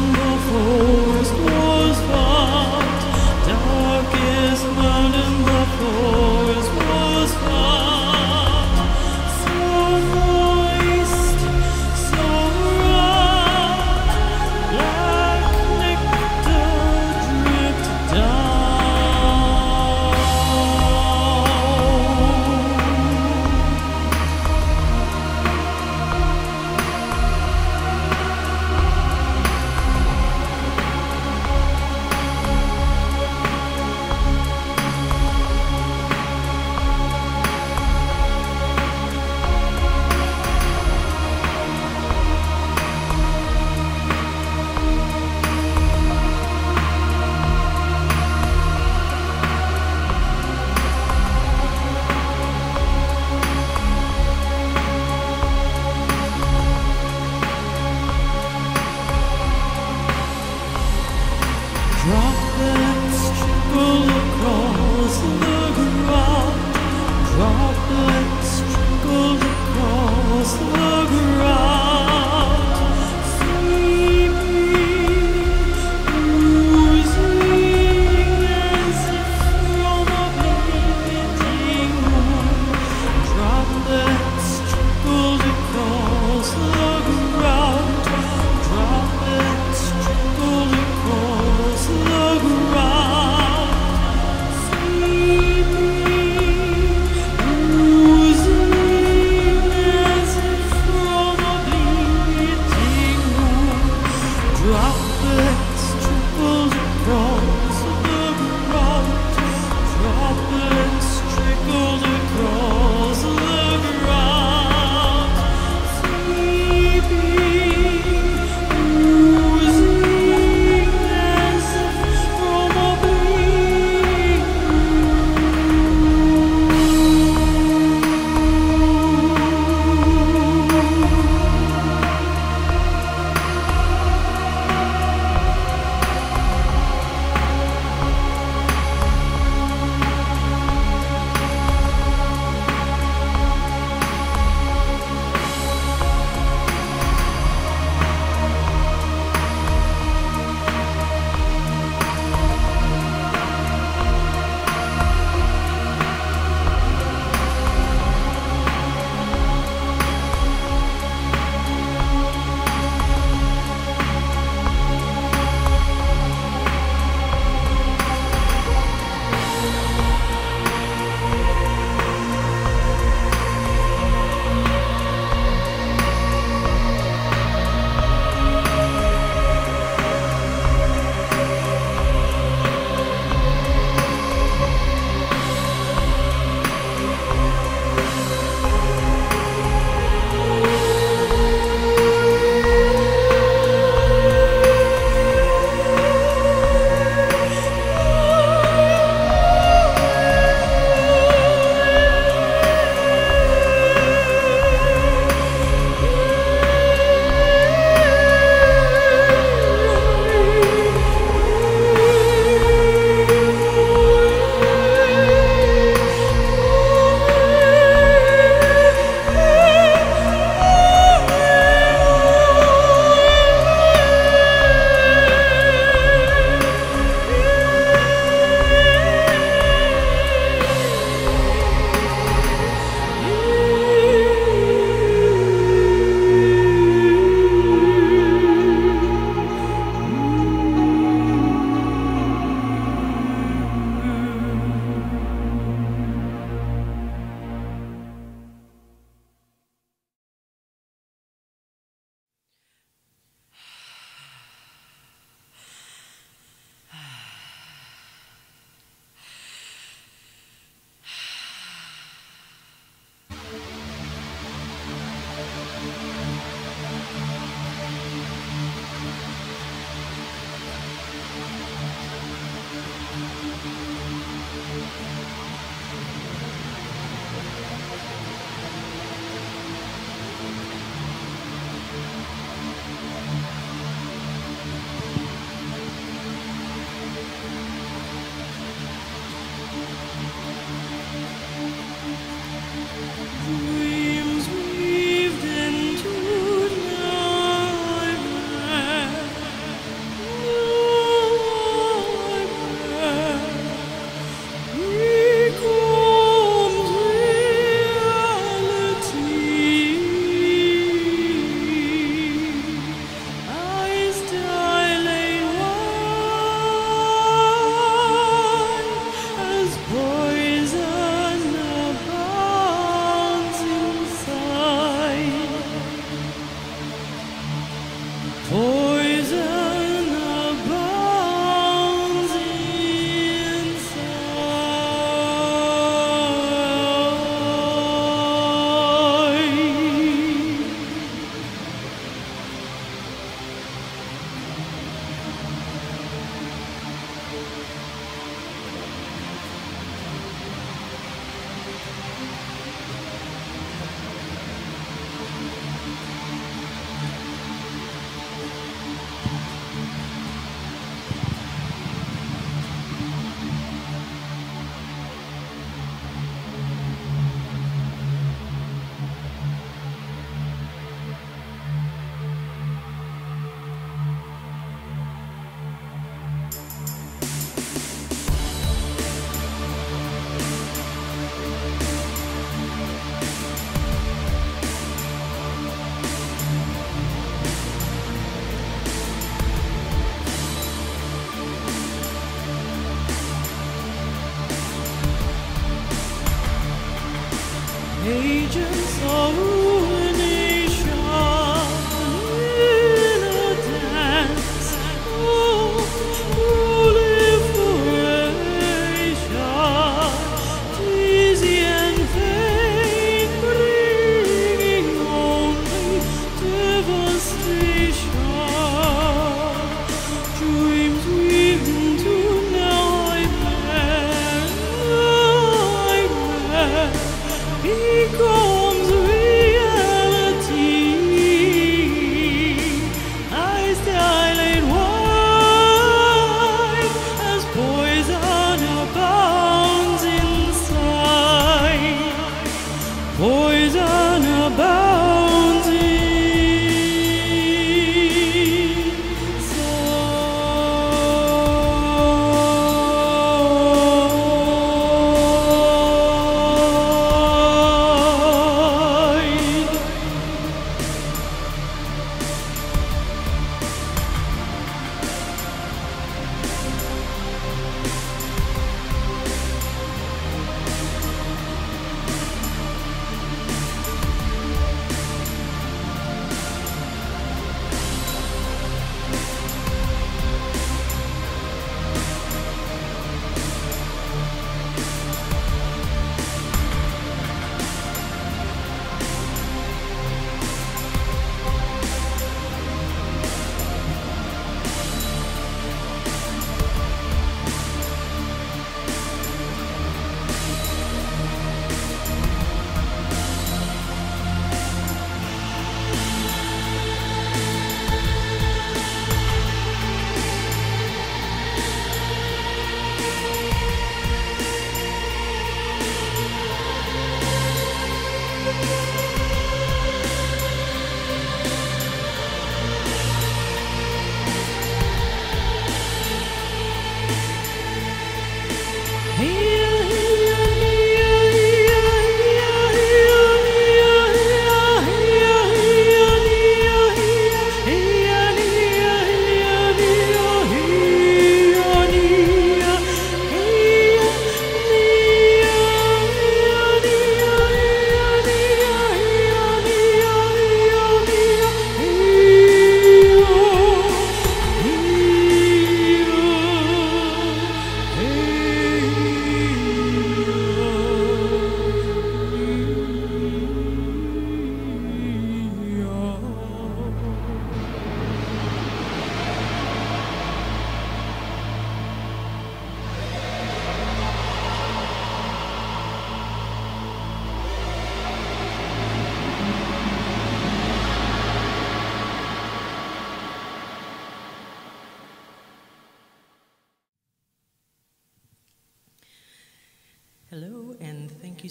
wonderful. Agents of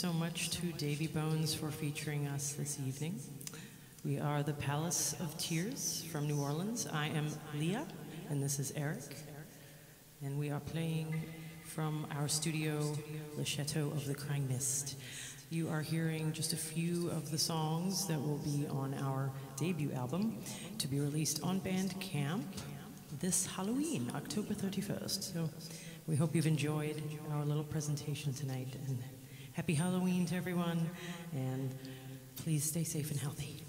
so much to Davy Bones for featuring us this evening. We are the Palace of Tears from New Orleans. I am Leah, and this is Erick. And we are playing from our studio, Le Chateau of the Crying Mist. You are hearing just a few of the songs that will be on our debut album to be released on Bandcamp this Halloween, October 31st. So we hope you've enjoyed our little presentation tonight. And happy Halloween to everyone, and please stay safe and healthy.